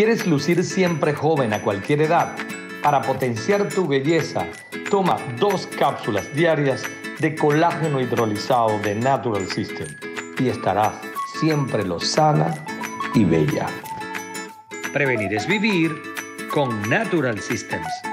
¿Quieres lucir siempre joven a cualquier edad? Para potenciar tu belleza, toma dos cápsulas diarias de colágeno hidrolizado de Natural System y estarás siempre lo sana y bella. Prevenir es vivir con Natural Systems.